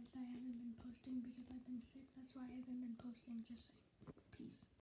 guys, I haven't been posting because I've been sick. That's why I haven't been posting. Just saying.